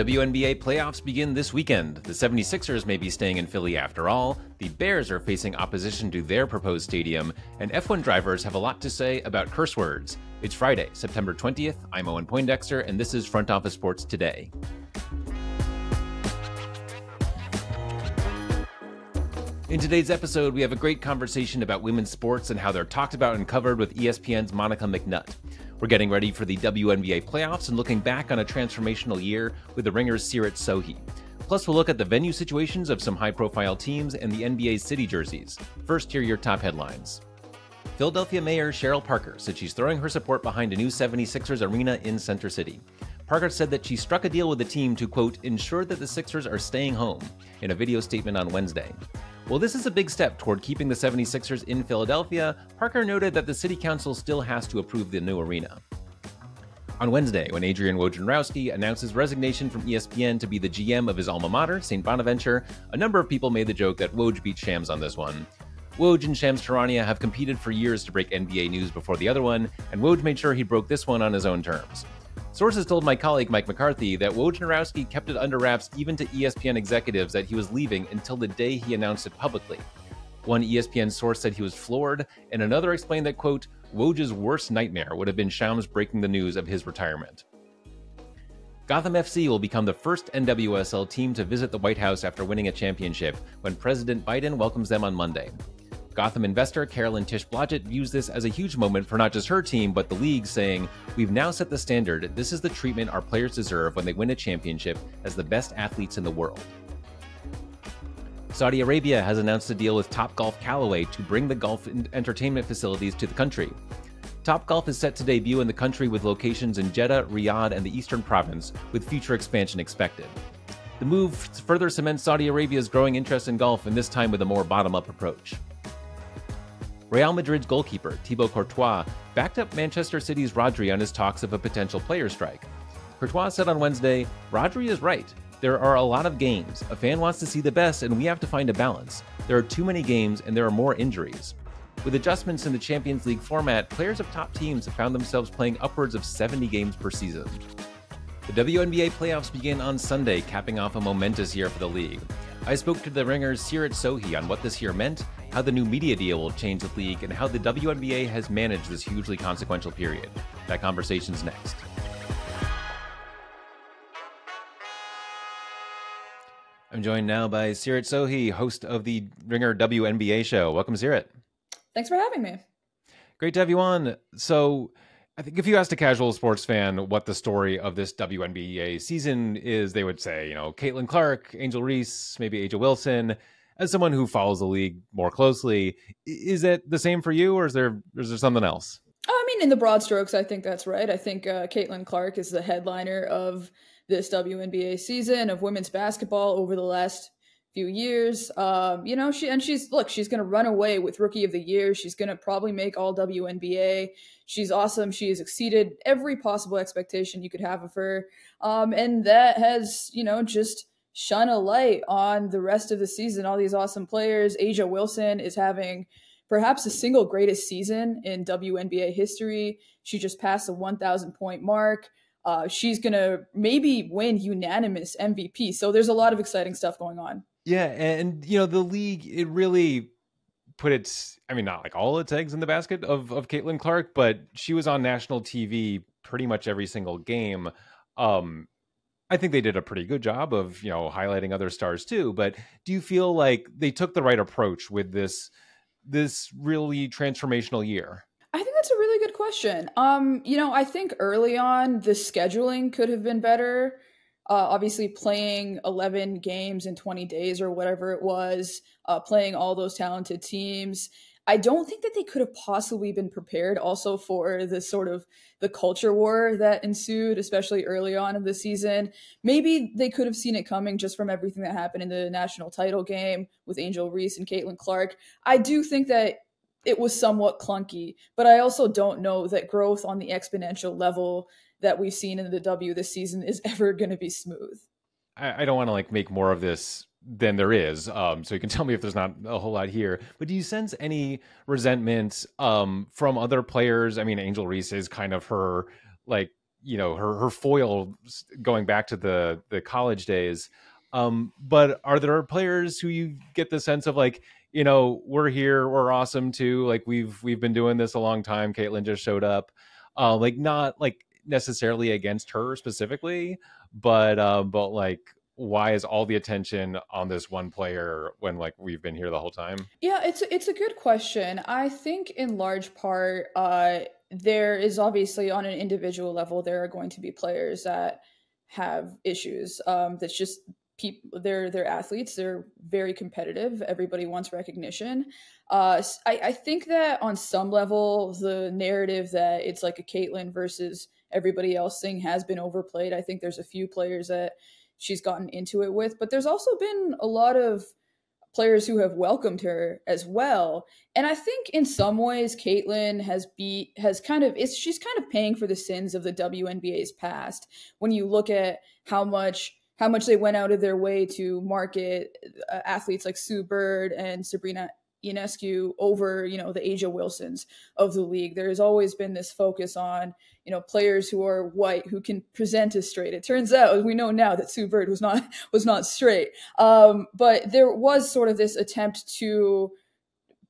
WNBA playoffs begin this weekend. The 76ers may be staying in Philly after all, the Bears are facing opposition to their proposed stadium, and F1 drivers have a lot to say about curse words. It's Friday, September 20th. I'm Owen Poindexter, and this is Front Office Sports Today. In today's episode, we have a great conversation about women's sports and how they're talked about and covered with ESPN's Monica McNutt. We're getting ready for the WNBA playoffs and looking back on a transformational year with the Ringer's Seerat Sohi. Plus, we'll look at the venue situations of some high profile teams and the NBA's city jerseys. First, here your top headlines. Philadelphia Mayor Cherelle Parker said she's throwing her support behind a new 76ers arena in Center City. Parker said that she struck a deal with the team to, quote, ensure that the Sixers are staying home in a video statement on Wednesday. While this is a big step toward keeping the 76ers in Philadelphia, Parker noted that the city council still has to approve the new arena. On Wednesday, when Adrian Wojnarowski announced his resignation from ESPN to be the GM of his alma mater, St. Bonaventure, a number of people made the joke that Woj beat Shams on this one. Woj and Shams Charania have competed for years to break NBA news before the other one, and Woj made sure he broke this one on his own terms. Sources told my colleague Mike McCarthy that Wojnarowski kept it under wraps even to ESPN executives that he was leaving until the day he announced it publicly. One ESPN source said he was floored, and another explained that, quote, Woj's worst nightmare would have been Shams breaking the news of his retirement. Gotham FC will become the first NWSL team to visit the White House after winning a championship when President Biden welcomes them on Monday. Gotham investor Carolyn Tisch Blodgett views this as a huge moment for not just her team, but the league, saying, We've now set the standard. This is the treatment our players deserve when they win a championship as the best athletes in the world. Saudi Arabia has announced a deal with Topgolf Callaway to bring the golf entertainment facilities to the country. Topgolf is set to debut in the country with locations in Jeddah, Riyadh, and the Eastern Province, with future expansion expected. The move further cements Saudi Arabia's growing interest in golf, and this time with a more bottom up approach. Real Madrid's goalkeeper, Thibaut Courtois, backed up Manchester City's Rodri on his talks of a potential player strike. Courtois said on Wednesday, Rodri is right. There are a lot of games. A fan wants to see the best, and we have to find a balance. There are too many games, and there are more injuries. With adjustments in the Champions League format, players of top teams have found themselves playing upwards of 70 games per season. The WNBA playoffs begin on Sunday, capping off a momentous year for the league. I spoke to the Ringer's Seerat Sohi on what this year meant how the new media deal will change the league, and how the WNBA has managed this hugely consequential period. That conversation's next. I'm joined now by Seerat Sohi, host of the Ringer WNBA show. Welcome, Seerat. Thanks for having me. Great to have you on. So, I think if you asked a casual sports fan what the story of this WNBA season is, they would say, you know, Caitlin Clark, Angel Reese, maybe A'ja Wilson as someone who follows the league more closely, is it the same for you, or is there is there something else? I mean, in the broad strokes, I think that's right. I think uh, Caitlin Clark is the headliner of this WNBA season of women's basketball over the last few years. Um, you know, she and she's look, she's going to run away with Rookie of the Year. She's going to probably make All WNBA. She's awesome. She has exceeded every possible expectation you could have of her, um, and that has you know just shine a light on the rest of the season. All these awesome players. A'ja Wilson is having perhaps the single greatest season in WNBA history. She just passed the 1,000 point mark. Uh, she's going to maybe win unanimous MVP. So there's a lot of exciting stuff going on. Yeah. And, you know, the league, it really put its, I mean, not like all its eggs in the basket of, of Caitlin Clark, but she was on national TV pretty much every single game. Um, I think they did a pretty good job of, you know, highlighting other stars too, but do you feel like they took the right approach with this this really transformational year? I think that's a really good question. Um, you know, I think early on the scheduling could have been better. Uh, obviously, playing 11 games in 20 days or whatever it was, uh, playing all those talented teams. I don't think that they could have possibly been prepared also for the sort of the culture war that ensued, especially early on in the season. Maybe they could have seen it coming just from everything that happened in the national title game with Angel Reese and Caitlin Clark. I do think that it was somewhat clunky, but I also don't know that growth on the exponential level that we've seen in the W this season is ever going to be smooth. I, I don't want to like make more of this than there is. Um, so you can tell me if there's not a whole lot here. But do you sense any resentment um, from other players? I mean, Angel Reese is kind of her like you know her her foil going back to the the college days. Um, but are there players who you get the sense of like you know we're here we're awesome too like we've we've been doing this a long time caitlin just showed up uh like not like necessarily against her specifically but uh but like why is all the attention on this one player when like we've been here the whole time? Yeah, it's it's a good question. I think in large part, uh, there is obviously on an individual level there are going to be players that have issues. Um, that's just people. They're they're athletes. They're very competitive. Everybody wants recognition. Uh, I, I think that on some level, the narrative that it's like a Caitlin versus everybody else thing has been overplayed. I think there's a few players that she's gotten into it with. But there's also been a lot of players who have welcomed her as well. And I think in some ways Caitlin has be has kind of it's she's kind of paying for the sins of the WNBA's past. When you look at how much how much they went out of their way to market uh, athletes like Sue Bird and Sabrina Ionescu over, you know, the A'ja Wilsons of the league. There has always been this focus on, you know, players who are white who can present as straight. It turns out we know now that Sue Bird was not was not straight. Um, but there was sort of this attempt to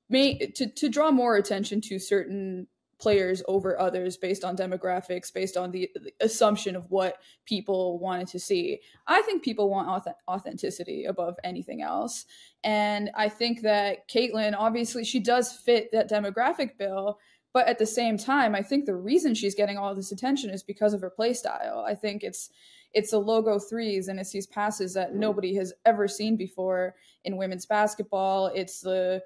make to to draw more attention to certain players over others based on demographics, based on the, the, assumption of what people wanted to see. I think people want authenticity above anything else. And I think that Caitlin, obviously, she does fit that demographic bill. But at the same time, I think the reason she's getting all this attention is because of her play style. I think it's it's the logo threes and it's these passes that nobody has ever seen before in women's basketball. It's the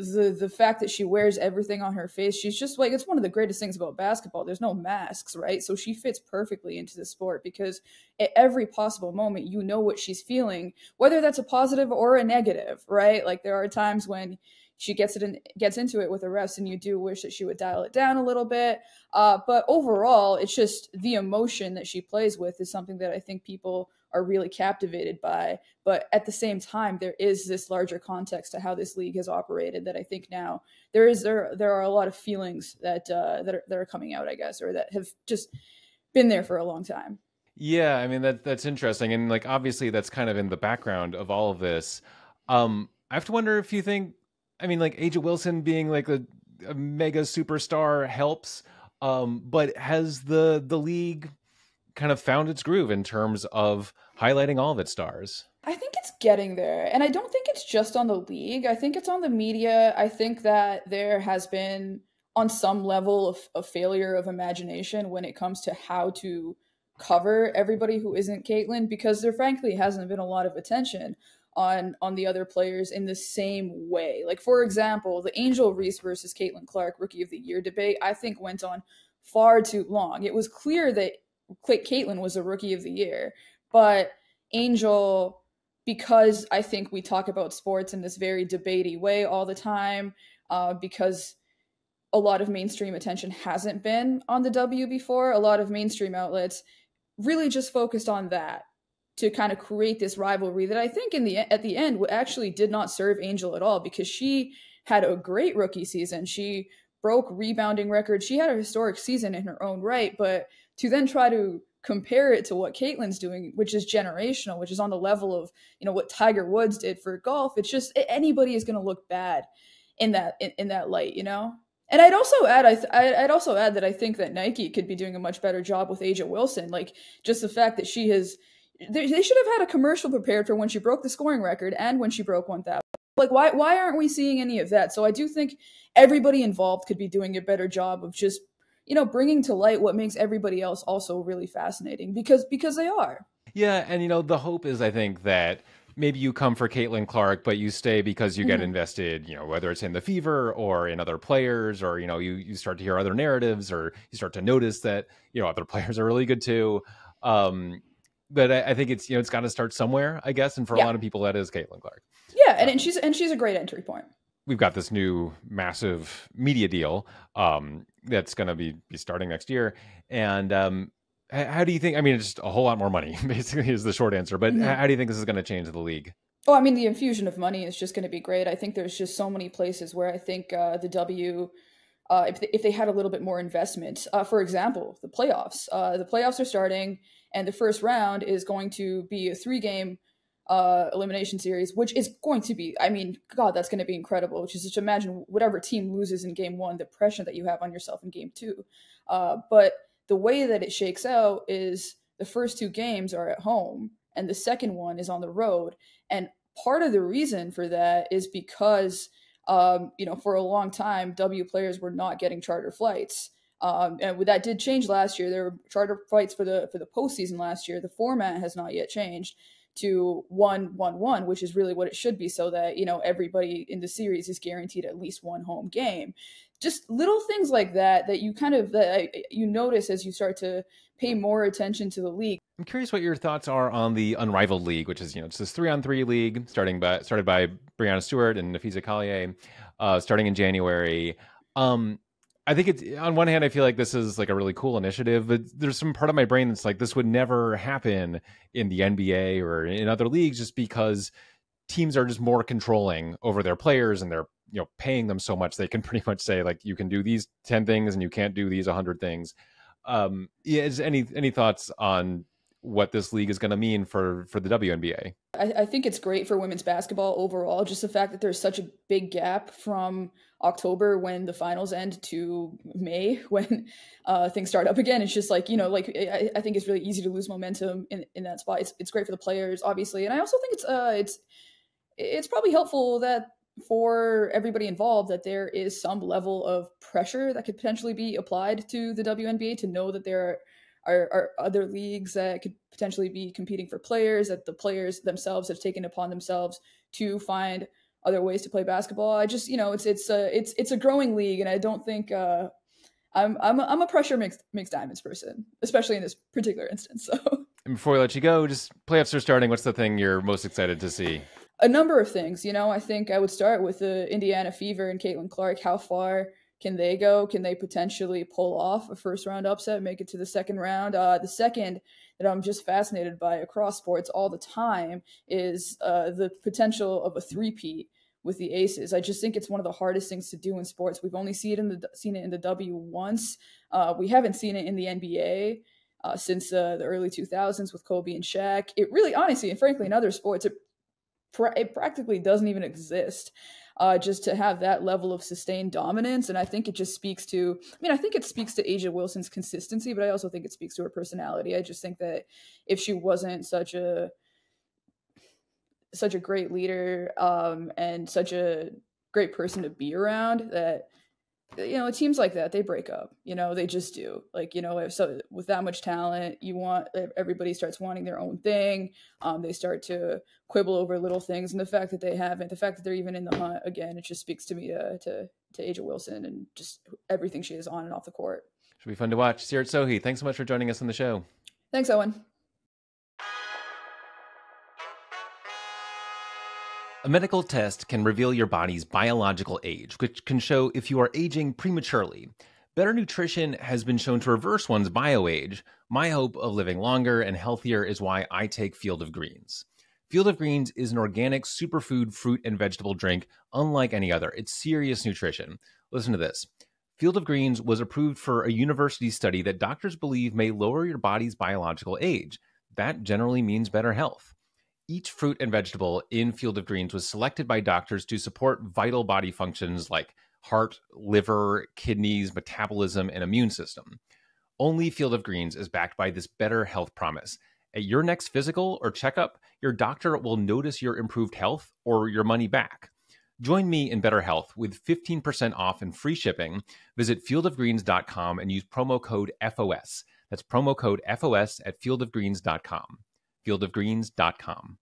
the the fact that she wears everything on her face she's just like it's one of the greatest things about basketball. There's no masks right? So she fits perfectly into the sport because at every possible moment you know what she's feeling whether that's a positive or a negative right? Like there are times when she gets it in, gets into it with the refs and you do wish that she would dial it down a little bit. Uh, but overall it's just the emotion that she plays with is something that i think people are really captivated by. But at the same time, there is this larger context to how this league has operated that I think now there is there there are a lot of feelings that uh, that are that are coming out, I guess, or that have just been there for a long time. Yeah, I mean that that's interesting, and like obviously that's kind of in the background of all of this. Um, I have to wonder if you think, I mean, like A'ja Wilson being like a, a mega superstar helps, um, but has the the league kind of found its groove in terms of highlighting all of its stars. I think it's getting there. And I don't think it's just on the league. I think it's on the media. I think that there has been, on some level, of a failure of imagination when it comes to how to cover everybody who isn't Caitlin, because there frankly hasn't been a lot of attention on on the other players in the same way. Like for example, the Angel Reese versus Caitlin Clark Rookie of the Year debate, I think went on far too long. It was clear that Caitlin was a rookie of the year, but Angel, because I think we talk about sports in this very debatey way all the time, uh, because a lot of mainstream attention hasn't been on the W before. A lot of mainstream outlets really just focused on that to kind of create this rivalry that I think in the at the end actually did not serve Angel at all because she had a great rookie season. She broke rebounding records. She had a historic season in her own right, but to then try to compare it to what Caitlin's doing, which is generational, which is on the level of you know what Tiger Woods did for golf. It's just anybody is going to look bad in that in, in, that light, you know. And I'd also add, I th- I'd also add that I think that Nike could be doing a much better job with A'ja Wilson. Like just the fact that she has, they, they should have had a commercial prepared for when she broke the scoring record and when she broke one thousand. Like why why aren't we seeing any of that? So I do think everybody involved could be doing a better job of just you know bringing to light what makes everybody else also really fascinating because because they are yeah and you know the hope is i think that maybe you come for Caitlin Clark, but you stay because you get mm-hmm. invested, you know, whether it's in the fever or in other players, or, you know, you, you start to hear other narratives or you start to notice that, you know, other players are really good too. Um, but I, I think it's, you know, it's got to start somewhere, I guess. And for yeah. a lot of people, that is Caitlin Clark. Yeah. And, um, and she's, and she's a great entry point we've got this new massive media deal um, that's going to be, be starting next year. And um, how do you think? I mean, it's just a whole lot more money, basically, is the short answer. But mm-hmm. how do you think this is going to change the league? Oh, I mean, the infusion of money is just going to be great. I think there's just so many places where I think uh, the W uh, if, they, if they had a little bit more investment. Uh, for example, the playoffs. Uh, the playoffs are starting, and the first round is going to be a three game uh, elimination series, which is going to be, I mean, God, that's going to be incredible. Which is just imagine whatever team loses in game one, the pressure that you have on yourself in game two. Uh, but the way that it shakes out is the first two games are at home, and the second one is on the road. And part of the reason for that is because um, you know, for a long time, W players were not getting charter flights. Um, and that did change last year. There were charter flights for the for the postseason last year. The format has not yet changed to one one one, which is really what it should be, so that you know everybody in the series is guaranteed at least one home game. Just little things like that that you kind of that you notice as you start to pay more attention to the league. I'm curious what your thoughts are on the Unrivaled League, which is you know it's this three on three league starting by started by Breanna Stewart and Napheesa Collier, uh, starting in January. Um, I think it's on one hand, I feel like this is like a really cool initiative, but there's some part of my brain that's like this would never happen in the NBA or in other leagues just because teams are just more controlling over their players and they're you know paying them so much they can pretty much say like you can do these 10 things and you can't do these 100 things um yeah, is any any thoughts on what this league is going to mean for for the WNBA. I, I, think it's great for women's basketball overall. Just the fact that there's such a big gap from October when the finals end to May when uh, things start up again. It's just like you know, like I, I, think it's really easy to lose momentum in, in that spot. It's it's great for the players, obviously, and I also think it's uh it's it's probably helpful that for everybody involved that there is some level of pressure that could potentially be applied to the WNBA to know that there are are, are other leagues that could potentially be competing for players that the players themselves have taken upon themselves to find other ways to play basketball. I just, you know, it's it's a it's it's a growing league, and I don't think uh, I'm I'm a, I'm a pressure mixed mixed diamonds person, especially in this particular instance. So. And before we let you go, just playoffs are starting. What's the thing you're most excited to see? A number of things. You know, I think I would start with the Indiana Fever and Caitlin Clark. How far can they go? Can they potentially pull off a first round upset, make it to the second round? Uh, the second that I'm just fascinated by across sports all the time is uh, the potential of a three-peat with the Aces. I just think it's one of the hardest things to do in sports. We've only seen it in the seen it in the W once. Uh, we haven't seen it in the NBA uh, since uh, the early 2000s with Kobe and Shaq. It really, honestly, and frankly, in other sports, it, pr- it practically doesn't even exist uh, just to have that level of sustained dominance. And I think it just speaks to, I mean, I think it speaks to A'ja Wilson's consistency, but I also think it speaks to her personality. I just think that if she wasn't such a, such a great leader um, and such a great person to be around that you know teams like that they break up you know they just do. Like you know if so with that much talent you want everybody starts wanting their own thing. Um, they start to quibble over little things and the fact that they haven't the fact that they're even in the hunt again it just speaks to me to to, to A'ja Wilson and just everything she is on and off the court. Should be fun to watch. Seerat Sohi thanks so much for joining us on the show. Thanks Owen A medical test can reveal your body's biological age, which can show if you are aging prematurely. Better nutrition has been shown to reverse one's bioage. My hope of living longer and healthier is why I take Field of Greens. Field of Greens is an organic superfood fruit and vegetable drink unlike any other. It's serious nutrition. Listen to this. Field of Greens was approved for a university study that doctors believe may lower your body's biological age. That generally means better health. Each fruit and vegetable in Field of Greens was selected by doctors to support vital body functions like heart, liver, kidneys, metabolism, and immune system. Only Field of Greens is backed by this better health promise. At your next physical or checkup, your doctor will notice your improved health or your money back. Join me in better health with 15% off and free shipping. Visit fieldofgreens.com and use promo code FOS. That's promo code FOS at fieldofgreens.com. Fieldofgreens.com.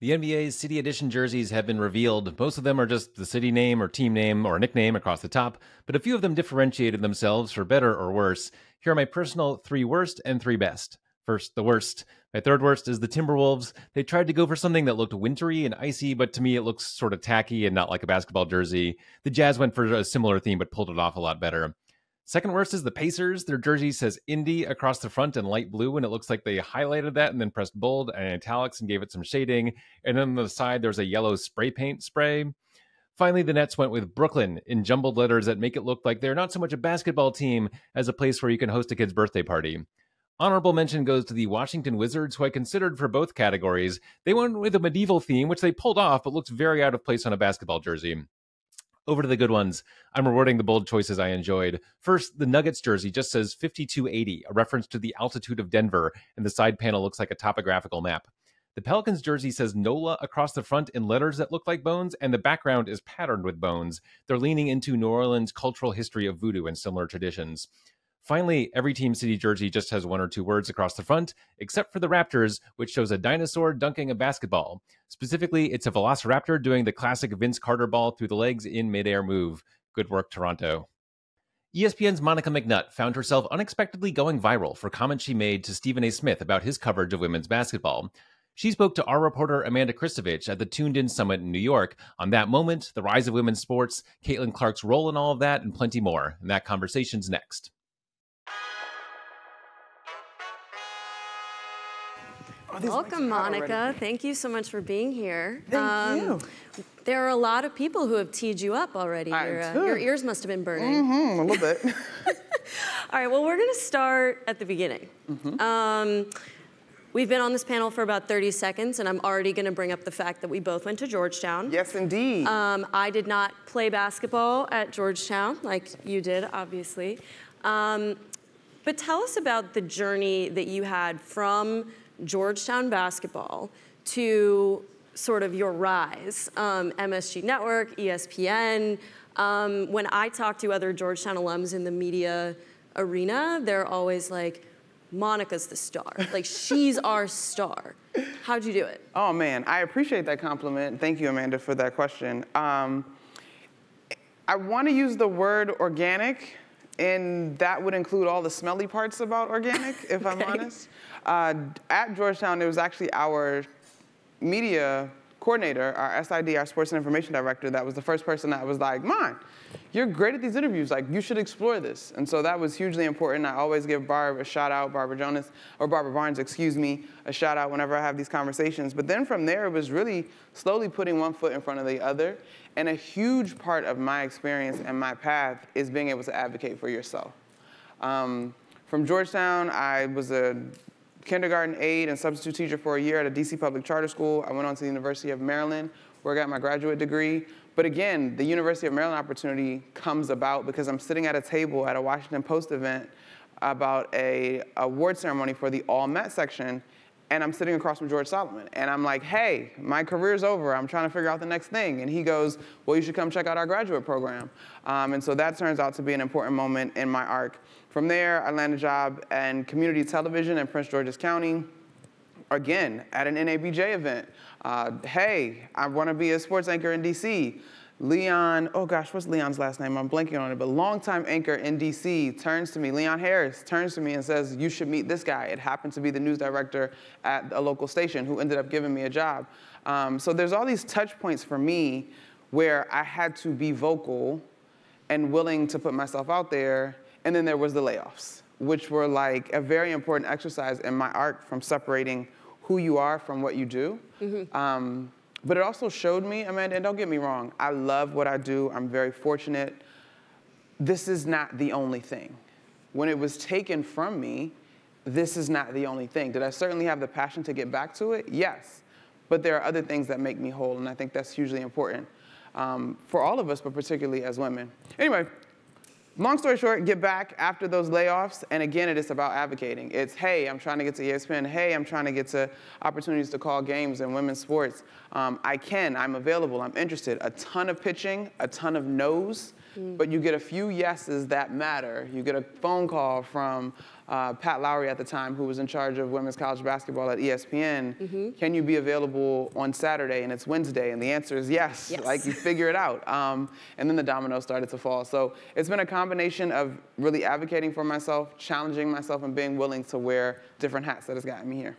The NBA's City Edition jerseys have been revealed. Most of them are just the city name or team name or nickname across the top, but a few of them differentiated themselves for better or worse. Here are my personal three worst and three best. First, the worst. My third worst is the Timberwolves. They tried to go for something that looked wintry and icy, but to me it looks sort of tacky and not like a basketball jersey. The Jazz went for a similar theme, but pulled it off a lot better. Second worst is the Pacers. Their jersey says Indy across the front in light blue, and it looks like they highlighted that and then pressed bold and italics and gave it some shading. And then on the side, there's a yellow spray paint spray. Finally, the Nets went with Brooklyn in jumbled letters that make it look like they're not so much a basketball team as a place where you can host a kid's birthday party. Honorable mention goes to the Washington Wizards, who I considered for both categories. They went with a medieval theme, which they pulled off, but looks very out of place on a basketball jersey. Over to the good ones. I'm rewarding the bold choices I enjoyed. First, the Nuggets jersey just says 5280, a reference to the altitude of Denver, and the side panel looks like a topographical map. The Pelicans jersey says NOLA across the front in letters that look like bones, and the background is patterned with bones. They're leaning into New Orleans' cultural history of voodoo and similar traditions. Finally, every Team City jersey just has one or two words across the front, except for the Raptors, which shows a dinosaur dunking a basketball. Specifically, it's a velociraptor doing the classic Vince Carter ball through the legs in midair move. Good work, Toronto. ESPN's Monica McNutt found herself unexpectedly going viral for comments she made to Stephen A. Smith about his coverage of women's basketball. She spoke to our reporter Amanda Christovich at the Tuned In Summit in New York on that moment, the rise of women's sports, Caitlin Clark's role in all of that, and plenty more. And that conversation's next. Oh, Welcome, Monica. Thank you so much for being here. Thank um, you. There are a lot of people who have teed you up already. Your, uh, your, ears must have been burning. Mm-hmm, a little bit. All right, well, we're going to start at the beginning. Mm-hmm. Um, We've been on this panel for about 30 seconds, and I'm already going to bring up the fact that we both went to Georgetown. Yes, indeed. Um, I did not play basketball at Georgetown, like you did, obviously. Um, but tell us about the journey that you had from Georgetown basketball to sort of your rise. Um, MSG Network, ESPN. Um, when I talk to other Georgetown alums in the media arena, they're always like, Monica's the star. Like she's our star. How'd you do it? Oh man, I appreciate that compliment. Thank you, Amanda, for that question. Um, I want to use the word organic, and that would include all the smelly parts about organic, if okay. I'm honest. Uh, at Georgetown, it was actually our media coordinator, our SID, our sports and information director, that was the first person that was like, "Mine, you're great at these interviews. Like, you should explore this." And so that was hugely important. I always give Barb a shout out, Barbara Jonas or Barbara Barnes, excuse me, a shout out whenever I have these conversations. But then from there, it was really slowly putting one foot in front of the other. And a huge part of my experience and my path is being able to advocate for yourself. Um, from Georgetown, I was a kindergarten aide and substitute teacher for a year at a DC public charter school. I went on to the University of Maryland, where I got my graduate degree. But again, the University of Maryland opportunity comes about because I'm sitting at a table at a Washington Post event about a award ceremony for the All Met section, and I'm sitting across from George Solomon. And I'm like, hey, my career's over. I'm trying to figure out the next thing. And he goes, well, you should come check out our graduate program. Um, and so that turns out to be an important moment in my arc. From there, I land a job in community television in Prince George's County, again, at an NABJ event. Uh, hey, I want to be a sports anchor in DC. Leon, oh gosh, what's Leon's last name? I'm blanking on it, but longtime anchor in DC turns to me, Leon Harris turns to me and says, You should meet this guy. It happened to be the news director at a local station who ended up giving me a job. Um, so there's all these touch points for me where I had to be vocal and willing to put myself out there and then there was the layoffs, which were like a very important exercise in my arc from separating who you are from what you do. Mm-hmm. Um, but it also showed me, Amanda, and don't get me wrong, I love what I do. I'm very fortunate. This is not the only thing. When it was taken from me, this is not the only thing. Did I certainly have the passion to get back to it? Yes. But there are other things that make me whole, and I think that's hugely important um, for all of us, but particularly as women. Anyway, Long story short, get back after those layoffs, and again, it is about advocating. It's, hey, I'm trying to get to ESPN. Hey, I'm trying to get to opportunities to call games in women's sports. Um, I can, I'm available, I'm interested. A ton of pitching, a ton of no's, mm. but you get a few yeses that matter. You get a phone call from uh, Pat Lowry at the time, who was in charge of women's college basketball at ESPN, mm-hmm. can you be available on Saturday and it's Wednesday? And the answer is yes. yes. Like you figure it out. Um, and then the dominoes started to fall. So it's been a combination of really advocating for myself, challenging myself, and being willing to wear different hats that has gotten me here.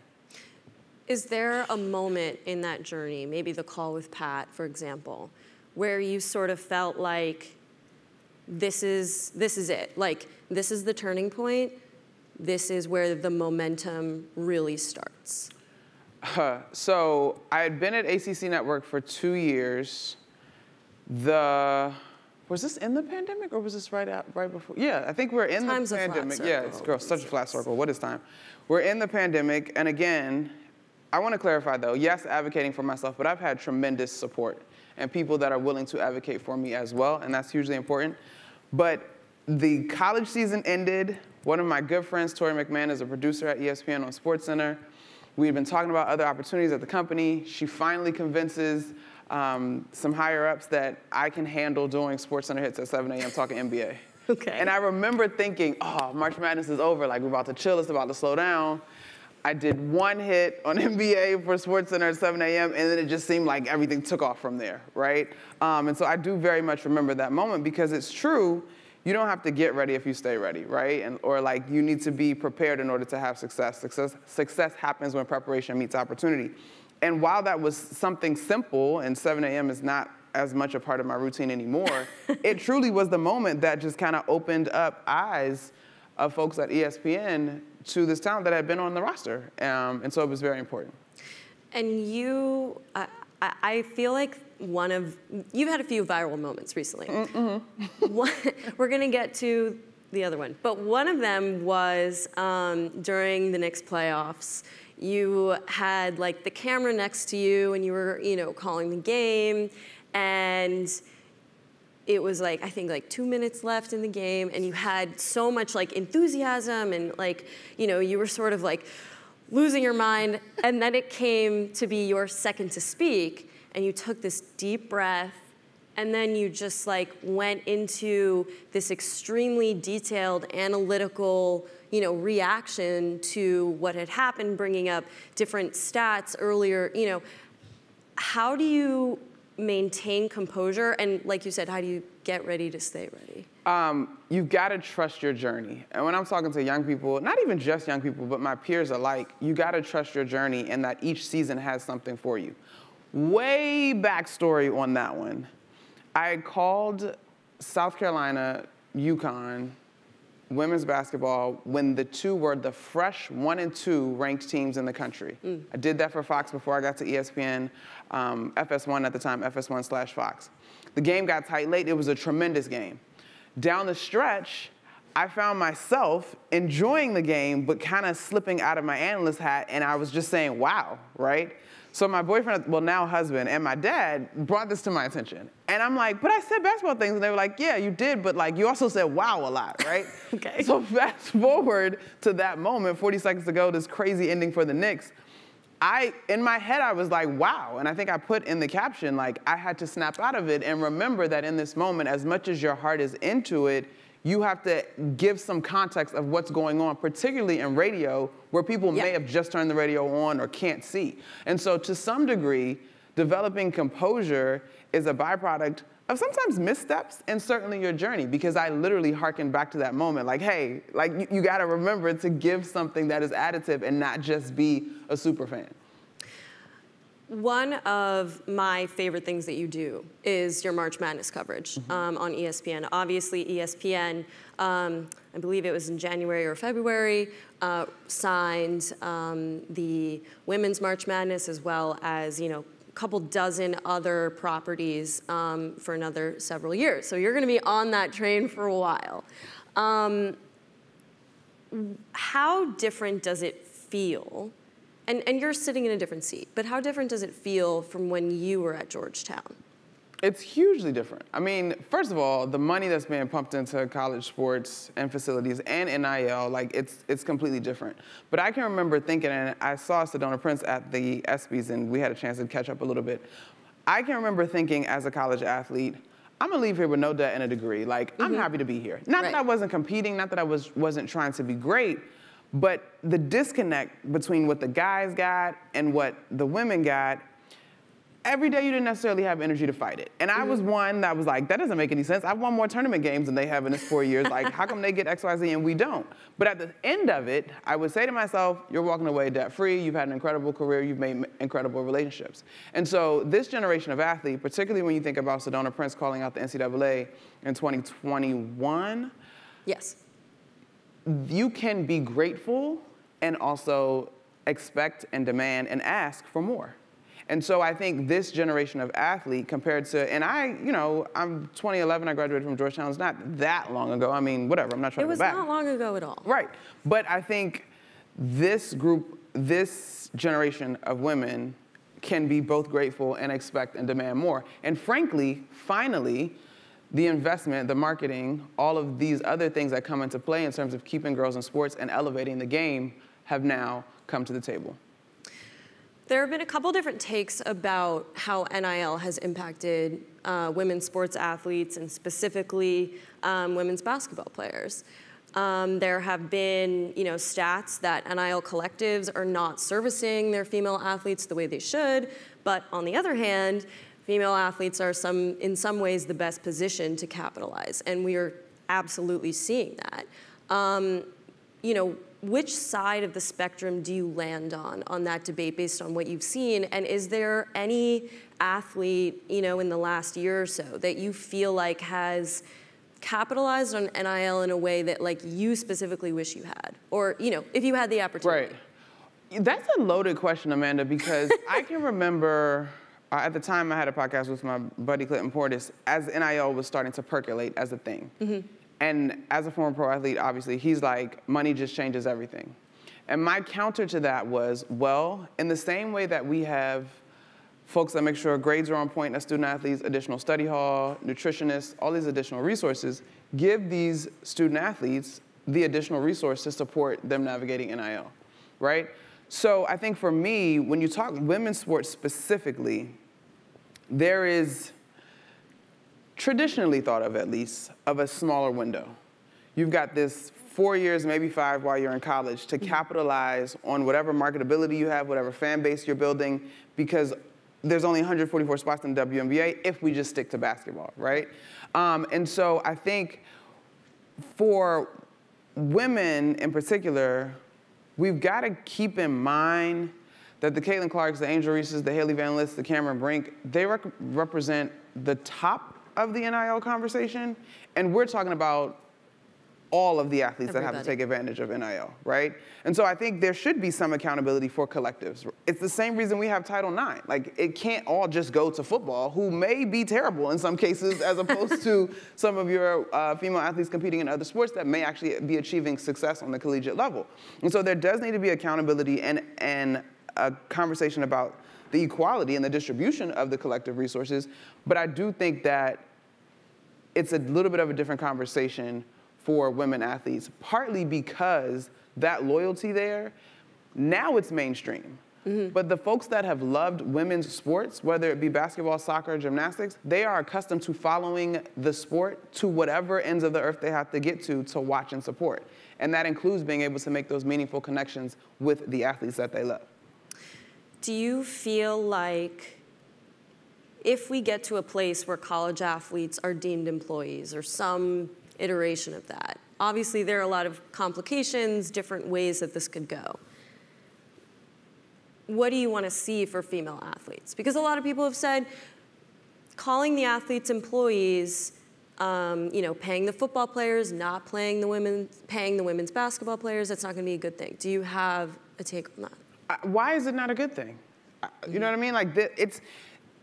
Is there a moment in that journey, maybe the call with Pat, for example, where you sort of felt like this is this is it, like this is the turning point? This is where the momentum really starts? Uh, so I had been at ACC Network for two years. the was this in the pandemic or was this right out right before? Yeah, I think we're in Time's the a flat pandemic. Yeah, it's girl, such a flat circle. What is time? We're in the pandemic, and again, I want to clarify though. Yes, advocating for myself, but I've had tremendous support and people that are willing to advocate for me as well, and that's hugely important. But the college season ended. One of my good friends, Tori McMahon, is a producer at ESPN on SportsCenter. We had been talking about other opportunities at the company. She finally convinces um, some higher ups that I can handle doing SportsCenter hits at 7 a.m. talking NBA. Okay. And I remember thinking, oh, March Madness is over. Like, we're about to chill. It's about to slow down. I did one hit on NBA for SportsCenter at 7 a.m., and then it just seemed like everything took off from there, right? Um, and so I do very much remember that moment because it's true. You don't have to get ready if you stay ready, right? And, or like you need to be prepared in order to have success. Success, success happens when preparation meets opportunity. And while that was something simple, and 7 a.m. is not as much a part of my routine anymore, it truly was the moment that just kind of opened up eyes of folks at ESPN to this talent that had been on the roster. Um, and so it was very important. And you, I I feel like one of, you've had a few viral moments recently. One, we're going to get to the other one. But one of them was um, during the Knicks playoffs. You had like the camera next to you and you were, you know, calling the game. And it was like I think like two minutes left in the game, and you had so much like enthusiasm and like you know you were sort of like losing your mind, and then it came to be your second to speak, and you took this deep breath, and then you just like went into this extremely detailed analytical you know reaction to what had happened, bringing up different stats earlier, you know how do you maintain composure and like you said how do you get ready to stay ready um, you've got to trust your journey. And when I'm talking to young people, not even just young people, but my peers alike, you got to trust your journey and that each season has something for you. Way backstory on that one. I called South Carolina, UConn, women's basketball when the two were the fresh one and two ranked teams in the country. I did that for Fox before I got to ESPN, um, FS1 at the time, FS1 slash Fox. The game got tight late. It was a tremendous game. Down the stretch, I found myself enjoying the game, but kind of slipping out of my analyst hat, and I was just saying, wow, right? So my boyfriend, well now husband, and my dad brought this to my attention. And I'm like, but I said basketball things, and they were like, yeah, you did, but like you also said wow a lot, right? Okay. So fast forward to that moment, 40 seconds ago, this crazy ending for the Knicks. I, in my head, I was like, wow. And I think I put in the caption, like, I had to snap out of it and remember that in this moment, as much as your heart is into it, you have to give some context of what's going on, particularly in radio, where people may have just turned the radio on or can't see. And so, to some degree, developing composure is a byproduct of sometimes missteps and certainly your journey because I literally harken back to that moment like, hey, like you, you got to remember to give something that is additive and not just be a super fan. One of my favorite things that you do is your March Madness coverage um, on ESPN. Obviously, ESPN, um, I believe it was in January or February, uh, signed um, the women's March Madness as well as, you know, a couple dozen other properties um, for another several years. So you're going to be on that train for a while. Um, how different does it feel? And, and you're sitting in a different seat, but how different does it feel from when you were at Georgetown? It's hugely different. I mean, first of all, the money that's being pumped into college sports and facilities and NIL, like it's it's completely different. But I can remember thinking, and I saw Sedona Prince at the ESPYS, and we had a chance to catch up a little bit. I can remember thinking as a college athlete, I'm gonna leave here with no debt and a degree. Like I'm mm-hmm. happy to be here. Not that I wasn't competing, not that I was wasn't trying to be great, but the disconnect between what the guys got and what the women got every day you didn't necessarily have energy to fight it. And I was mm-hmm. one that was like, that doesn't make any sense. I've won more tournament games than they have in this four years. Like, how come they get X, Y, Z and we don't? But at the end of it, I would say to myself, you're walking away debt free. You've had an incredible career. You've made incredible relationships. And so this generation of athlete, particularly when you think about Sedona Prince calling out the NCAA in 2021, Yes. You can be grateful and also expect and demand and ask for more. And so I think this generation of athlete compared to, and I, you know, I'm 2011, I graduated from Georgetown. It's not that long ago. I mean, whatever, I'm not trying It to was go back. not long ago at all. Right. But I think this group, this generation of women can be both grateful and expect and demand more. And frankly, finally, the investment, the marketing, all of these other things that come into play in terms of keeping girls in sports and elevating the game have now come to the table. There have been a couple different takes about how NIL has impacted uh, women's sports athletes and specifically um, women's basketball players. Um, there have been, you know, stats that NIL collectives are not servicing their female athletes the way they should, but on the other hand, female athletes are some, in some ways, the best position to capitalize, and we are absolutely seeing that. Um, you know, which side of the spectrum do you land on on that debate based on what you've seen? And is there any athlete, you know, in the last year or so that you feel like has capitalized on NIL in a way that like you specifically wish you had? Or, you know, if you had the opportunity. Right. That's a loaded question, Amanda, because I can remember uh, at the time I had a podcast with my buddy Clinton Portis as NIL was starting to percolate as a thing. And as a former pro athlete, obviously, he's like, money just changes everything. And my counter to that was, well, in the same way that we have folks that make sure grades are on point as student athletes, additional study hall, nutritionists, all these additional resources, give these student athletes the additional resource to support them navigating NIL, right? So I think for me, when you talk women's sports specifically, there is traditionally thought of at least of a smaller window. You've got this four years, maybe five while you're in college to capitalize on whatever marketability you have, whatever fan base you're building, because there's only 144 spots in the WNBA if we just stick to basketball, right? Um, and so I think for women in particular, we've got to keep in mind that the Caitlin Clarks, the Angel Reeses, the Hailey Van Lith, the Cameron Brink, they rec- represent the top of the NIL conversation, and we're talking about all of the athletes that have to take advantage of NIL, right? And so I think there should be some accountability for collectives. It's the same reason we have Title IX. Like, it can't all just go to football, who may be terrible in some cases, as opposed to some of your uh, female athletes competing in other sports that may actually be achieving success on the collegiate level. And so there does need to be accountability and, and a conversation about the equality and the distribution of the collective resources. But I do think that it's a little bit of a different conversation for women athletes, partly because that loyalty there, now it's mainstream. Mm-hmm. But the folks that have loved women's sports, whether it be basketball, soccer, gymnastics, they are accustomed to following the sport to whatever ends of the earth they have to get to to watch and support. And that includes being able to make those meaningful connections with the athletes that they love. Do you feel like if we get to a place where college athletes are deemed employees or some iteration of that, obviously there are a lot of complications, different ways that this could go. What do you want to see for female athletes? Because a lot of people have said calling the athletes employees, um, you know, paying the football players, not playing the women, paying the women's basketball players, that's not going to be a good thing. Do you have a take on that? I- why is it not a good thing? You know what I mean? Like the, it's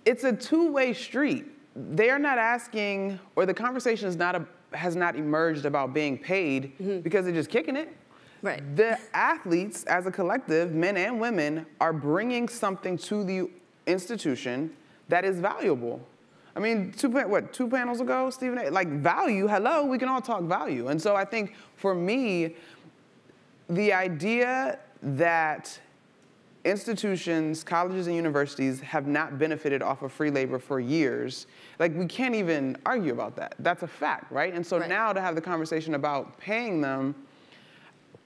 it's a two-way street. They are not asking, or the conversation is not a, has not emerged about being paid mm-hmm. because they're just kicking it. Right. The athletes, as a collective, men and women, are bringing something to the institution that is valuable. I mean, two what two panels ago, Stephen? A, like value. Hello, we can all talk value. And so I think for me, the idea that institutions, colleges, and universities have not benefited off of free labor for years, like we can't even argue about that. That's a fact, right? And so Right. now to have the conversation about paying them,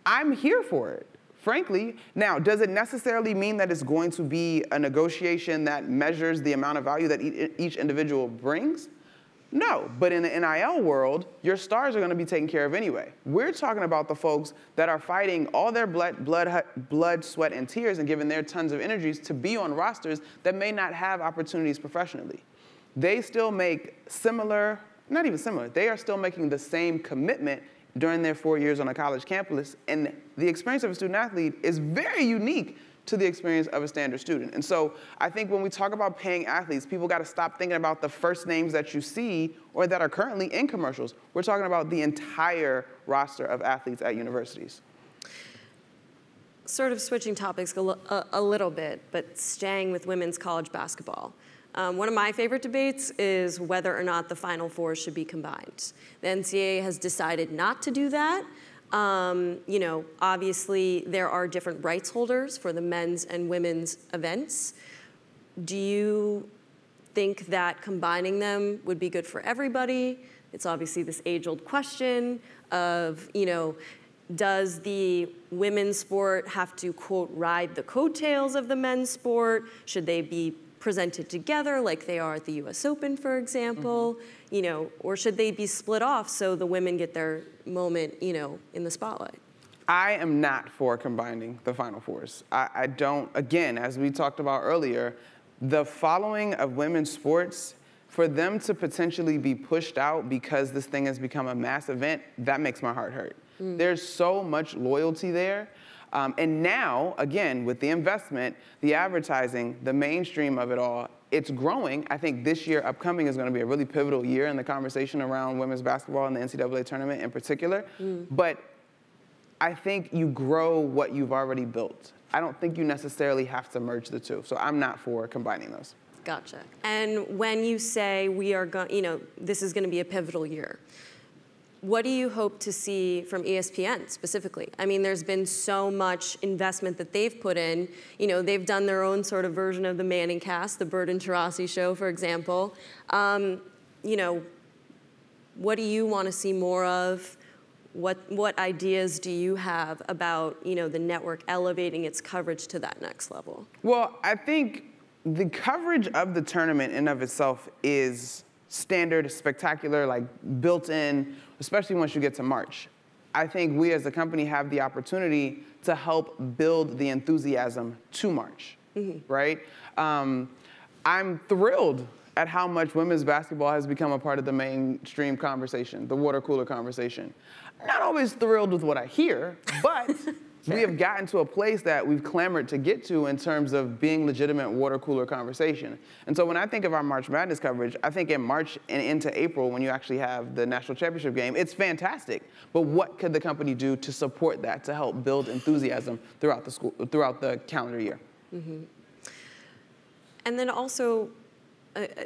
I'm here for it, frankly. Now, does it necessarily mean that it's going to be a negotiation that measures the amount of value that e- each individual brings? No, but in the NIL world, your stars are going to be taken care of anyway. We're talking about the folks that are fighting all their blood, blood, blood, sweat, and tears and giving their tons of energies to be on rosters that may not have opportunities professionally. They still make similar, not even similar, they are still making the same commitment during their four years on a college campus. And the experience of a student athlete is very unique to the experience of a standard student. And so I think when we talk about paying athletes, people got to stop thinking about the first names that you see or that are currently in commercials. We're talking about the entire roster of athletes at universities. Sort of switching topics a, a, little bit, but staying with women's college basketball. Um, one of my favorite debates is whether or not the Final Four should be combined. The NCAA has decided not to do that. Um, you know, obviously there are different rights holders for the men's and women's events. Do you think that combining them would be good for everybody? It's obviously this age-old question of, you know, does the women's sport have to, quote, ride the coattails of the men's sport? Should they be presented together like they are at the US Open, for example? Mm-hmm you know, or should they be split off so the women get their moment, you know, in the spotlight? I am not for combining the Final Fours. I, I don't, again, as we talked about earlier, the following of women's sports, for them to potentially be pushed out because this thing has become a mass event, that makes my heart hurt. Mm. There's so much loyalty there. Um, and now, again, with the investment, the advertising, the mainstream of it all, it's growing. I think this year, upcoming, is going to be a really pivotal year in the conversation around women's basketball and the NCAA tournament in particular. Mm. But I think you grow what you've already built. I don't think you necessarily have to merge the two. So I'm not for combining those. Gotcha. And when you say we are going, you know, this is going to be a pivotal year, what do you hope to see from ESPN specifically? I mean, there's been so much investment that they've put in. You know, they've done their own sort of version of the Manning cast, the Bird and Taurasi show, for example. Um, you know, what do you want to see more of? What, what ideas do you have about, you know, the network elevating its coverage to that next level? Well, I think the coverage of the tournament in of itself is standard, spectacular, like built in, especially once you get to March. I think we as a company have the opportunity to help build the enthusiasm to March, mm-hmm. right? Um, I'm thrilled at how much women's basketball has become a part of the mainstream conversation, the water cooler conversation. I'm not always thrilled with what I hear, but we have gotten to a place that we've clamored to get to in terms of being legitimate water cooler conversation. And so when I think of our March Madness coverage, I think in March and into April when you actually have the national championship game, it's fantastic. But what could the company do to support that, to help build enthusiasm throughout the school, throughout the calendar year? Mm-hmm. And then also, uh, uh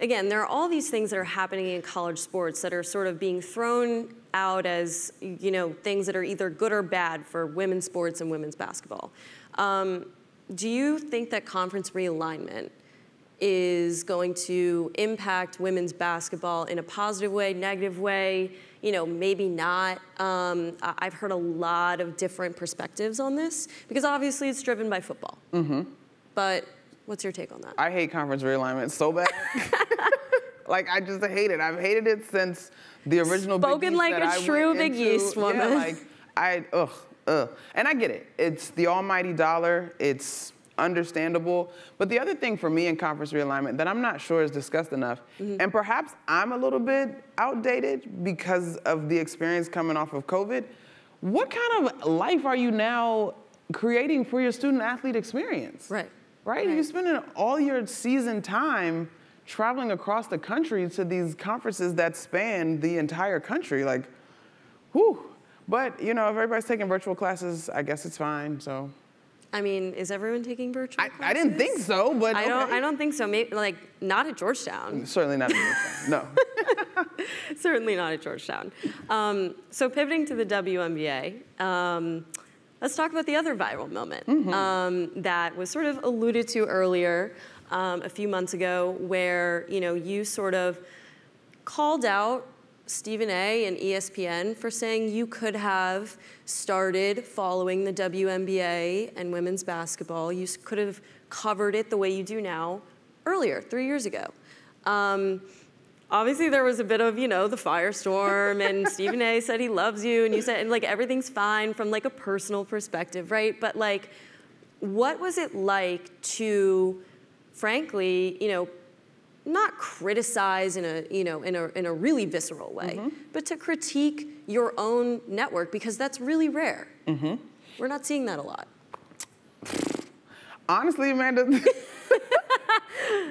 again, there are all these things that are happening in college sports that are sort of being thrown out as you know things that are either good or bad for women's sports and women's basketball. Um, do you think that conference realignment is going to impact women's basketball in a positive way, negative way? You know, maybe not. Um, I've heard a lot of different perspectives on this because obviously it's driven by football. Mm-hmm. But what's your take on that? I hate conference realignment so bad. like I just hate it. I've hated it since the original spoken like a I true Big into, East woman. Yeah, like I ugh ugh, and I get it. It's the almighty dollar. It's understandable. But the other thing for me in conference realignment that I'm not sure is discussed enough, mm-hmm. and perhaps I'm a little bit outdated because of the experience coming off of COVID. What kind of life are you now creating for your student athlete experience? Right. Right? right. You're spending all your season time traveling across the country to these conferences that span the entire country. Like, whew. But, you know, if everybody's taking virtual classes, I guess it's fine, so. I mean, is everyone taking virtual I, classes? I didn't think so, but I okay. don't. I don't think so. Maybe like not at Georgetown. Certainly not at Georgetown. No. Certainly not at Georgetown. Um, so pivoting to the WNBA, um, let's talk about the other viral moment mm-hmm. um, that was sort of alluded to earlier um, a few months ago where you know you sort of called out Stephen A. and ESPN for saying you could have started following the WNBA and women's basketball. You could have covered it the way you do now earlier, three years ago. Um, obviously, there was a bit of, you know, the firestorm, and Stephen A. said he loves you, and you said, and like everything's fine from like a personal perspective, right? But like, what was it like to frankly, you know, not criticize in a, you know, in a, in a really visceral way, mm-hmm. but to critique your own network because that's really rare. Mm-hmm. We're not seeing that a lot. honestly, Amanda,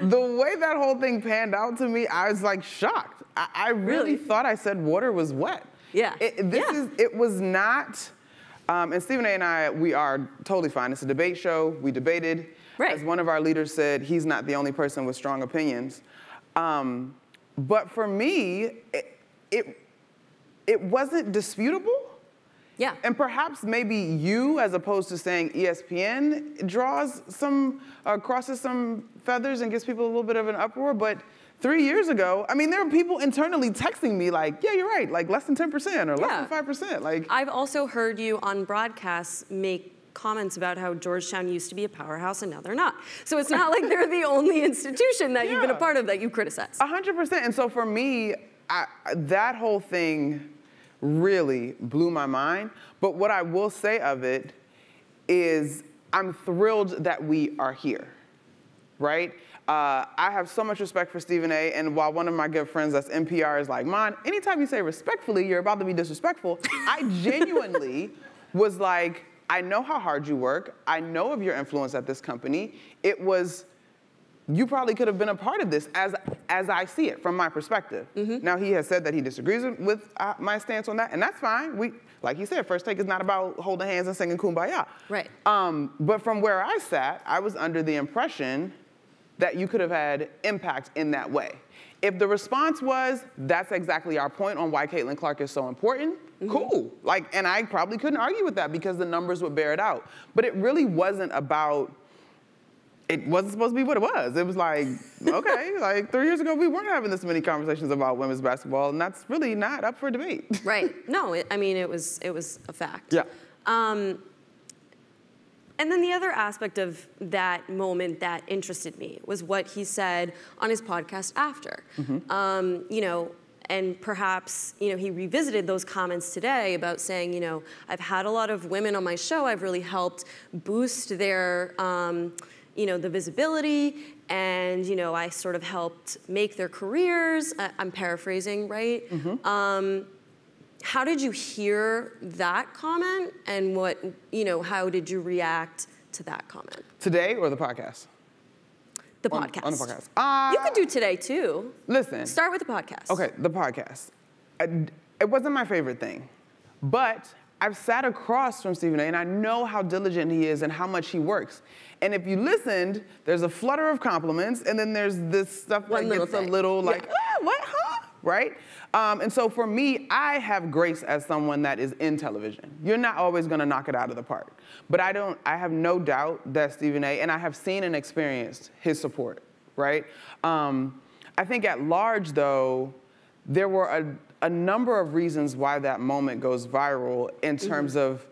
the way that whole thing panned out to me, I was like shocked. I, I really, Really? thought I said water was wet. Yeah. It, this Yeah. is. It was not. Um, and Stephen A. and I, we are totally fine. It's a debate show. We debated. Right. As one of our leaders said, he's not the only person with strong opinions. Um, but for me, it, it it wasn't disputable. Yeah. And perhaps maybe you, as opposed to saying ESPN, draws some, uh, crosses some feathers and gives people a little bit of an uproar. But three years ago, I mean, there were people internally texting me like, yeah, you're right, like less than 10% or less than 5%. Like, I've also heard you on broadcasts make comments about how Georgetown used to be a powerhouse and now they're not. So it's not like they're the only institution that you've been a part of that you criticize. A hundred percent. And so for me, I, that whole thing really blew my mind. But what I will say of it is, I'm thrilled that we are here, right? Uh, I have so much respect for Stephen A. And while one of my good friends that's NPR is like, Mon, anytime you say respectfully, you're about to be disrespectful. I genuinely was like, I know how hard you work. I know of your influence at this company. It was you probably could have been a part of this as as I see it from my perspective. Now he has said that he disagrees with uh, my stance on that, and that's fine. We, like he said, first take is not about holding hands and singing kumbaya. Right. Um, but from where I sat, I was under the impression that you could have had impact in that way. If the response was, that's exactly our point on why Caitlin Clark is so important, cool. Like, and I probably couldn't argue with that because the numbers would bear it out. But it really wasn't about it wasn't supposed to be what it was. It was like, okay, like three years ago, we weren't having this many conversations about women's basketball, and that's really not up for debate. Right. No, it, I mean it was it was a fact. Yeah. Um, and then the other aspect of that moment that interested me was what he said on his podcast after. Um, you know, and perhaps you know he revisited those comments today about saying, you know, I've had a lot of women on my show. I've really helped boost their, um, you know, the visibility, and you know, I sort of helped make their careers. I, I'm paraphrasing, right? Um, how did you hear that comment and what, you know, how did you react to that comment? Today or the podcast? The On- podcast. on the podcast. Uh, you could do today too. Listen. Start with the podcast. Okay, the podcast. I- it wasn't my favorite thing, but I've sat across from Stephen A. and I know how diligent he is and how much he works. And if you listened, there's a flutter of compliments, and then there's this stuff One that gets a little like, Yeah. ah, what, huh? Right? Um, and so for me, I have grace as someone that is in television. You're not always gonna knock it out of the park. But I don't, I have no doubt that Stephen A., and I have seen and experienced his support, right? Um, I think at large, though, there were a, a number of reasons why that moment goes viral in terms of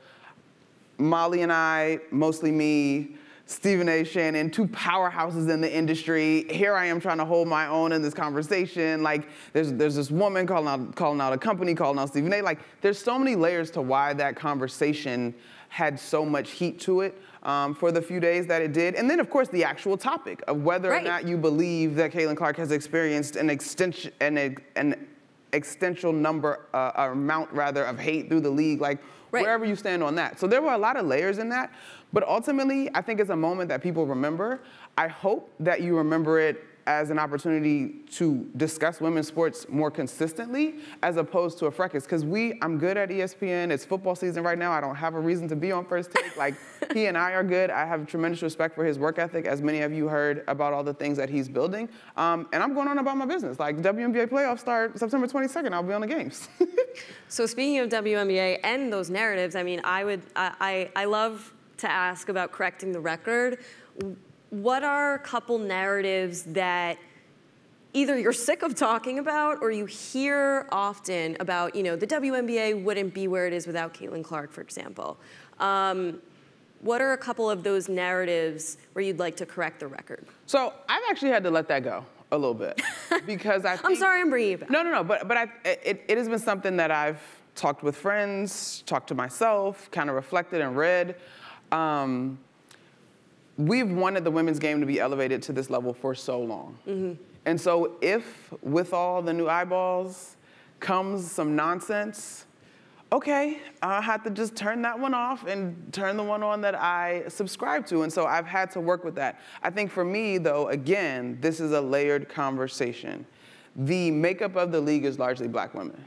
Molly and I, mostly me, Stephen A. Shannon, two powerhouses in the industry. Here I am trying to hold my own in this conversation. Like, there's, there's this woman calling out, calling out a company, calling out Stephen A. Like, there's so many layers to why that conversation had so much heat to it um, for the few days that it did. And then, of course, the actual topic of whether Right. or not you believe that Caitlin Clark has experienced an extension, an, an extensional number, uh, amount rather, of hate through the league. Like, Right. wherever you stand on that. So there were a lot of layers in that, but ultimately, I think it's a moment that people remember. I hope that you remember it as an opportunity to discuss women's sports more consistently as opposed to a fracas. Because we, I'm good at ESPN. It's football season right now. I don't have a reason to be on first take. Like, he and I are good. I have tremendous respect for his work ethic, as many of you heard about all the things that he's building. Um, and I'm going on about my business. Like, WNBA playoffs start September 22nd. I'll be on the games. So speaking of WNBA and those narratives, I mean, I would, I, I, I love to ask about correcting the record. What are a couple narratives that either you're sick of talking about or you hear often about, you know, the WNBA wouldn't be where it is without Caitlin Clark, for example. Um, what are a couple of those narratives where you'd like to correct the record? So I've actually had to let that go a little bit because I. I'm sorry I'm bringing you back. No, no, no. But but I, it, it has been something that I've talked with friends, talked to myself, kind of reflected and read. Um, we've wanted the women's game to be elevated to this level for so long. Mm-hmm. And so if with all the new eyeballs comes some nonsense, okay, I had to just turn that one off and turn the one on that I subscribe to. And so I've had to work with that. I think for me, though, again, this is a layered conversation. The makeup of the league is largely black women.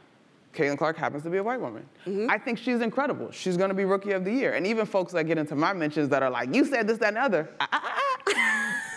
Caitlin Clark happens to be a white woman. Mm-hmm. I think she's incredible. She's going to be rookie of the year. And even folks that get into my mentions that are like, you said this, that, and other. Ah, ah.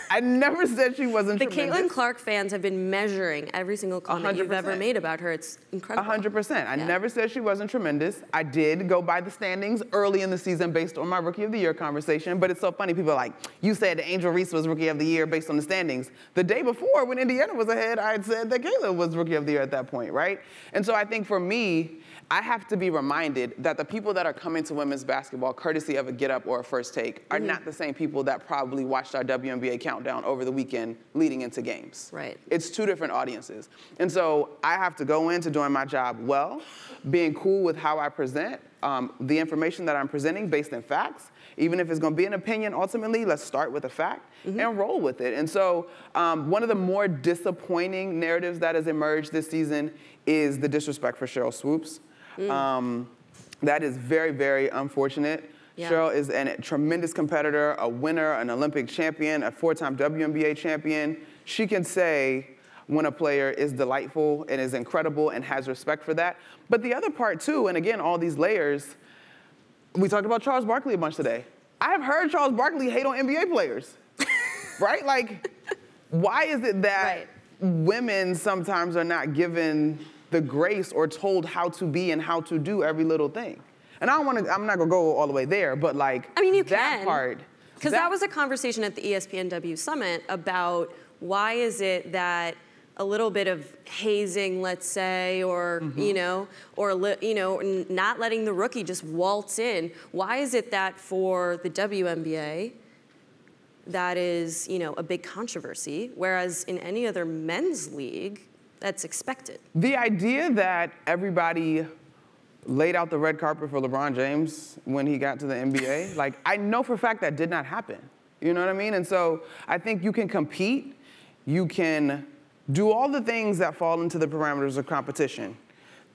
I never said she wasn't the tremendous. Caitlin Clark fans have been measuring every single comment you have ever made about her. It's incredible. 100%. I yeah. never said she wasn't tremendous. I did go by the standings early in the season based on my Rookie of the Year conversation, but it's so funny. People are like, you said Angel Reese was Rookie of the Year based on the standings. The day before, when Indiana was ahead, I had said that Kayla was Rookie of the Year at that point, right? And so I think for me, I have to be reminded that the people that are coming to women's basketball, courtesy of a get up or a first take, are mm-hmm. not the same people that probably watched our WNBA countdown over the weekend leading into games. Right. It's two different audiences. And so I have to go into doing my job well, being cool with how I present, um, the information that I'm presenting based in facts. Even if it's going to be an opinion, ultimately, let's start with a fact mm-hmm. and roll with it. And so, um, one of the more disappointing narratives that has emerged this season is the disrespect for Sheryl Swoopes. Mm. Um, that is very, very unfortunate. Yeah. Sheryl is a tremendous competitor, a winner, an Olympic champion, a four-time WNBA champion. She can say when a player is delightful and is incredible and has respect for that. But the other part too, and again, all these layers, we talked about Charles Barkley a bunch today. I have heard Charles Barkley hate on NBA players, right? Like, why is it that right. women sometimes are not given the grace or told how to be and how to do every little thing. And I don't want to, I'm not going to go all the way there, but like, I mean, you that can. part. Because that, that was a conversation at the ESPNW Summit about why is it that a little bit of hazing, let's say, or mm-hmm. you know, or you know, not letting the rookie just waltz in. Why is it that for the WNBA, that is you know a big controversy, whereas in any other men's league, that's expected. The idea that everybody laid out the red carpet for LeBron James when he got to the NBA, like I know for a fact that did not happen. You know what I mean? And so I think you can compete, you can do all the things that fall into the parameters of competition.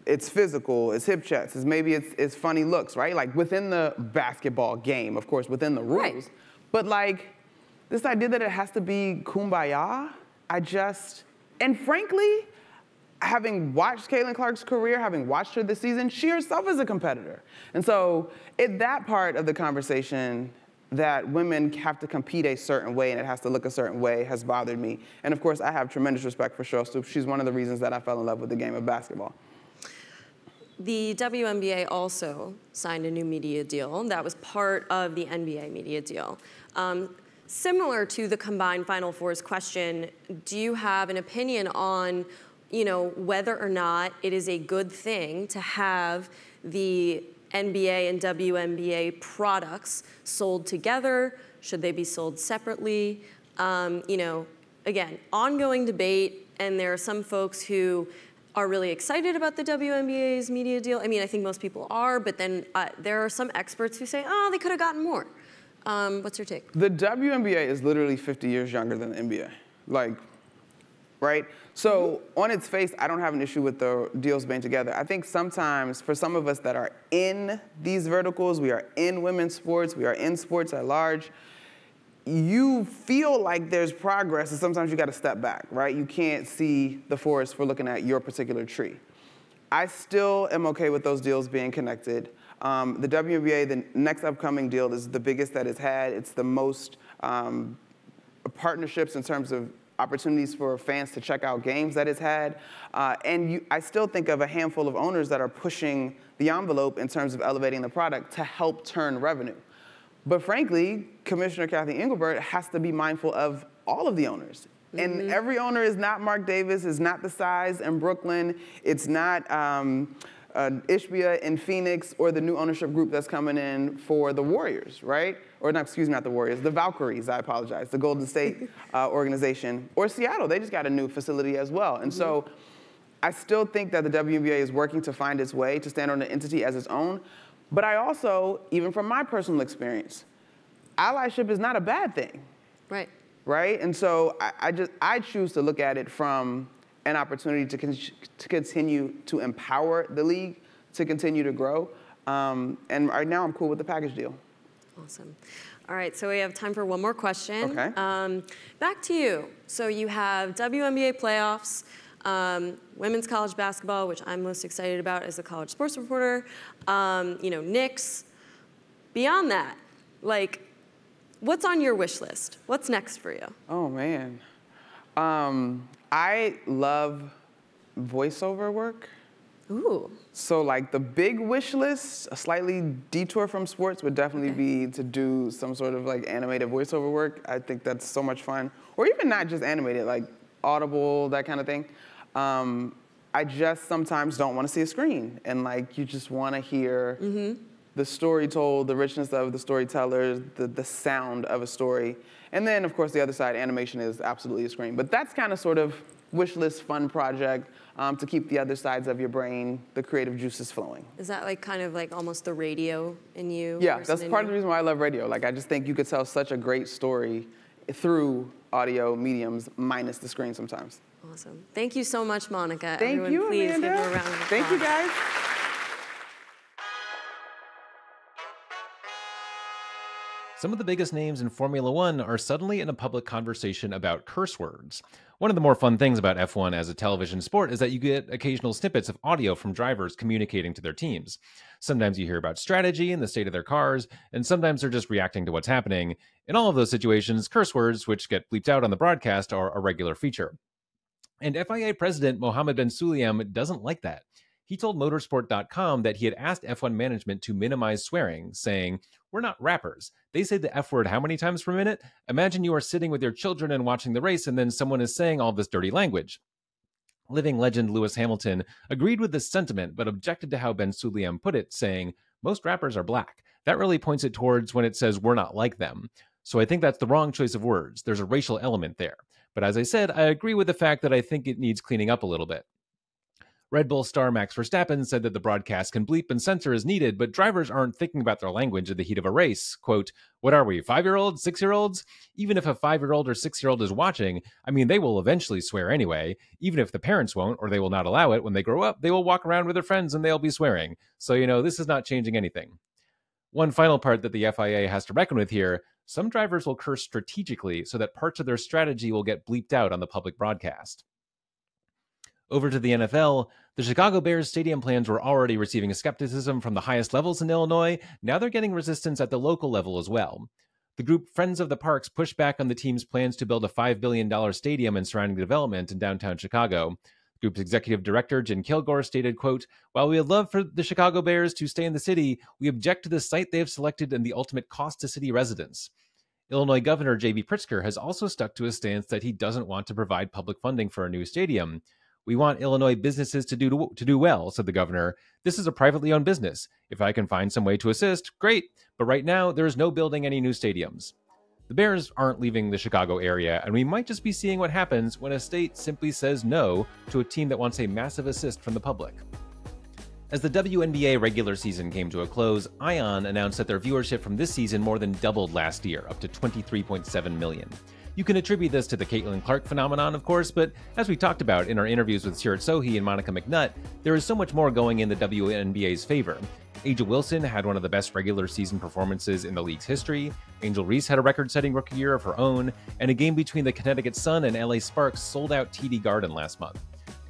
It's physical, it's hip checks, it's maybe it's, it's funny looks, right? Like within the basketball game, of course, within the rules. Right. But like this idea that it has to be kumbaya, I just, and frankly, having watched Caitlin Clark's career, having watched her this season, she herself is a competitor. And so, it, that part of the conversation that women have to compete a certain way and it has to look a certain way has bothered me. And of course, I have tremendous respect for Sheryl Swoopes. She's one of the reasons that I fell in love with the game of basketball. The WNBA also signed a new media deal. That was part of the NBA media deal. Um, similar to the combined Final Fours question, do you have an opinion on you know, whether or not it is a good thing to have the NBA and WNBA products sold together? Should they be sold separately? Um, you know, again, ongoing debate, and there are some folks who are really excited about the WNBA's media deal. I mean, I think most people are, but then uh, there are some experts who say, oh, they could have gotten more. Um, what's your take? The WNBA is literally 50 years younger than the NBA. Like, right? So on its face, I don't have an issue with the deals being together. I think sometimes for some of us that are in these verticals, we are in women's sports, we are in sports at large, you feel like there's progress, and sometimes you got to step back, right? You can't see the forest for looking at your particular tree. I still am okay with those deals being connected. Um, the WNBA, the next upcoming deal, is the biggest that it's had. It's the most um, partnerships in terms of opportunities for fans to check out games that it's had. Uh, and you, I still think of a handful of owners that are pushing the envelope in terms of elevating the product to help turn revenue. But frankly, Commissioner Cathy Engelbert has to be mindful of all of the owners. Mm-hmm. And every owner is not Mark Davis, is not the Tsais in Brooklyn, it's not um, uh, Ishbia in Phoenix, or the new ownership group that's coming in for the Warriors, right? Or not, excuse me, not the Warriors, the Valkyries, I apologize, the Golden State uh, organization, or Seattle, they just got a new facility as well. And mm-hmm. so I still think that the WNBA is working to find its way to stand on an entity as its own. But I also, even from my personal experience, allyship is not a bad thing. Right. Right? And so I, I just, I choose to look at it from an opportunity to, con- to continue to empower the league to continue to grow. Um, and right now, I'm cool with the package deal. Awesome. All right, so we have time for one more question. Okay. Um, back to you. So you have WNBA playoffs, um, women's college basketball, which I'm most excited about as a college sports reporter. Um, you know, Knicks. Beyond that, like, what's on your wish list? What's next for you? Oh man, um, I love voiceover work. Ooh. So like the big wish list, a slightly detour from sports would definitely Okay. be to do some sort of like animated voiceover work. I think that's so much fun. Or even not just animated, like Audible, that kind of thing. Um, I just sometimes don't want to see a screen and like you just want to hear the story told, the richness of the storytellers, the, the sound of a story. And then of course the other side, animation is absolutely a screen. But that's kind of sort of wish list fun project um, to keep the other sides of your brain, the creative juices flowing. Is that like kind of like almost the radio in you? Yeah, that's part of the reason why I love radio. Like, I just think you could tell such a great story through audio mediums, minus the screen sometimes. Awesome. Thank you so much, Monica. Thank Everyone, you, please Amanda. give her a round of Thank you, guys. Some of the biggest names in Formula One are suddenly in a public conversation about curse words. One of the more fun things about F1 as a television sport is that you get occasional snippets of audio from drivers communicating to their teams. Sometimes you hear about strategy and the state of their cars, and sometimes they're just reacting to what's happening. In all of those situations, curse words, which get bleeped out on the broadcast, are a regular feature. And FIA president Mohammed Ben Sulayem doesn't like that. He told motorsport.com that he had asked F1 management to minimize swearing, saying, We're not rappers. They say the F word how many times per minute? Imagine you are sitting with your children and watching the race, and then someone is saying all this dirty language. Living legend Lewis Hamilton agreed with this sentiment, but objected to how Ben Sulayem put it, saying, Most rappers are black. That really points it towards when it says we're not like them. So I think that's the wrong choice of words. There's a racial element there. But as I said, I agree with the fact that I think it needs cleaning up a little bit. Red Bull star Max Verstappen said that the broadcast can bleep and censor as needed, but drivers aren't thinking about their language in the heat of a race. Quote, What are we, five year olds, six year olds? Even if a five year old or six year old is watching, I mean, they will eventually swear anyway. Even if the parents won't or they will not allow it, when they grow up, they will walk around with their friends and they'll be swearing. So, you know, this is not changing anything. One final part that the FIA has to reckon with here some drivers will curse strategically so that parts of their strategy will get bleeped out on the public broadcast. Over to the NFL, the Chicago Bears stadium plans were already receiving skepticism from the highest levels in Illinois. Now they're getting resistance at the local level as well. The group Friends of the Parks pushed back on the team's plans to build a $5 billion stadium and surrounding development in downtown Chicago. The group's executive director, Gin Kilgore, stated, quote, While we would love for the Chicago Bears to stay in the city, we object to the site they have selected and the ultimate cost to city residents. Illinois Governor J.B. Pritzker has also stuck to his stance that he doesn't want to provide public funding for a new stadium. We want Illinois businesses to do to do well, said the governor. This is a privately owned business. If I can find some way to assist, great. But right now, there is no building any new stadiums. The Bears aren't leaving the Chicago area, and we might just be seeing what happens when a state simply says no to a team that wants a massive assist from the public. As the WNBA regular season came to a close, Ion announced that their viewership from this season more than doubled last year, up to 23.7 million. You can attribute this to the Caitlin Clark phenomenon, of course, but as we talked about in our interviews with Seerat Sohi and Monica McNutt, there is so much more going in the WNBA's favor. A'ja Wilson had one of the best regular season performances in the league's history. Angel Reese had a record setting rookie year of her own, and a game between the Connecticut Sun and LA Sparks sold out TD Garden last month.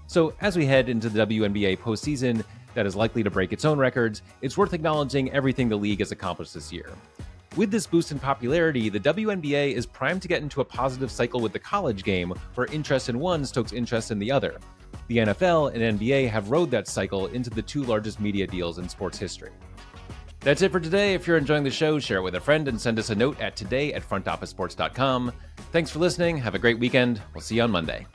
So, as we head into the WNBA postseason that is likely to break its own records, it's worth acknowledging everything the league has accomplished this year. With this boost in popularity, the WNBA is primed to get into a positive cycle with the college game, where interest in one stokes interest in the other. The NFL and NBA have rode that cycle into the two largest media deals in sports history. That's it for today. If you're enjoying the show, share it with a friend and send us a note at today at frontofficesports.com. Thanks for listening. Have a great weekend. We'll see you on Monday.